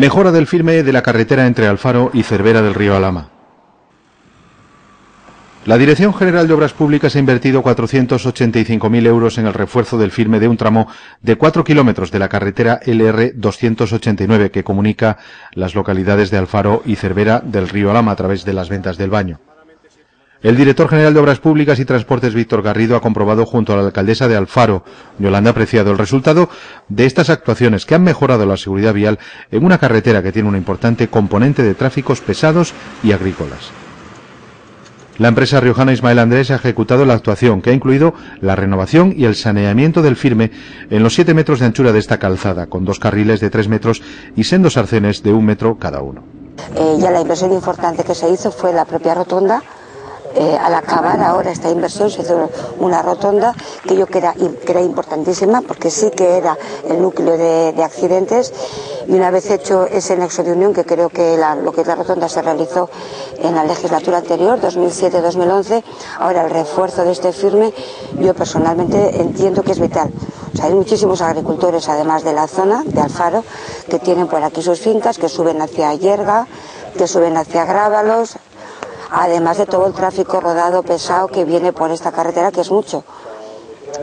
Mejora del firme de la carretera entre Alfaro y Cervera del Río Alama. La Dirección General de Obras Públicas ha invertido 485.000 euros en el refuerzo del firme de un tramo de 4 kilómetros de la carretera LR 289 que comunica las localidades de Alfaro y Cervera del Río Alama a través de las ventas del baño. El director general de Obras Públicas y Transportes, Víctor Garrido, ha comprobado junto a la alcaldesa de Alfaro, Yolanda Apreciado, el resultado de estas actuaciones que han mejorado la seguridad vial en una carretera que tiene una importante componente de tráficos pesados y agrícolas. La empresa riojana Ismael Andrés ha ejecutado la actuación que ha incluido la renovación y el saneamiento del firme en los 7 metros de anchura de esta calzada, con dos carriles de 3 metros y sendos arcenes de un metro cada uno. Eh, ya la inversión importante que se hizo fue la propia rotonda eh, al acabar ahora esta inversión se hizo una rotonda que yo creo que era importantísima porque sí que era el núcleo de, accidentes y una vez hecho ese nexo de unión que creo que lo que es la rotonda se realizó en la legislatura anterior 2007-2011 ahora el refuerzo de este firme yo personalmente entiendo que es vital. Hay muchísimos agricultores además de la zona de Alfaro que tienen por aquí sus fincas que suben hacia Yerga que suben hacia Grábalos además de todo el tráfico rodado pesado que viene por esta carretera, que es mucho.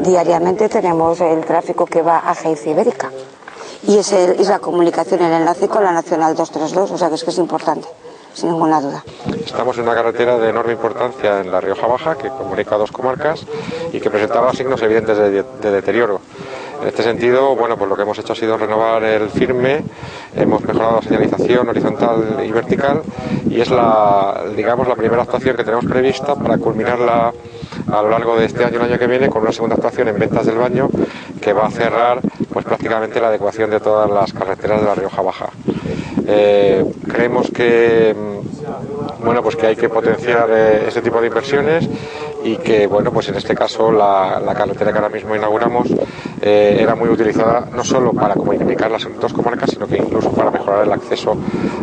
Diariamente tenemos el tráfico que va a Geiz Ibérica y es, la comunicación, el enlace con la Nacional 232, o sea que es que es importante, sin ninguna duda. Estamos en una carretera de enorme importancia en la Rioja Baja que comunica dos comarcas y que presentaba signos evidentes de deterioro. En este sentido, bueno, pues lo que hemos hecho ha sido renovar el firme, hemos mejorado la señalización horizontal y vertical y es la, digamos, la primera actuación que tenemos prevista para culminarla a lo largo de este año y el año que viene con una segunda actuación en ventas del baño que va a cerrar pues prácticamente la adecuación de todas las carreteras de la Rioja Baja. Eh, creemos que bueno pues que hay que potenciar eh, ese tipo de inversiones y que bueno pues en este caso la, carretera que ahora mismo inauguramos eh, era muy utilizada no solo para comunicar las dos comarcas sino que incluso para mejorar el acceso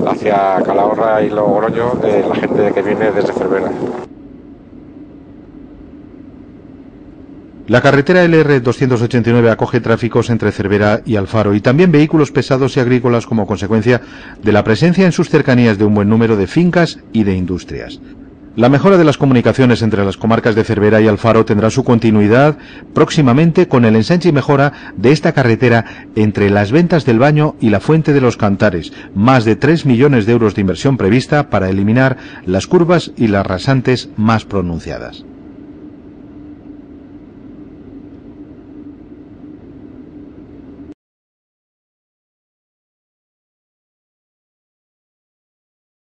hacia Calahorra y Logroño de la gente que viene desde Cervera. La carretera LR289 acoge tráficos entre Cervera y Alfaro y también vehículos pesados y agrícolas como consecuencia de la presencia en sus cercanías de un buen número de fincas y de industrias. La mejora de las comunicaciones entre las comarcas de Cervera y Alfaro tendrá su continuidad próximamente con el ensanche y mejora de esta carretera entre las ventas del baño y la fuente de los cantares, más de 3 millones de euros de inversión prevista para eliminar las curvas y las rasantes más pronunciadas.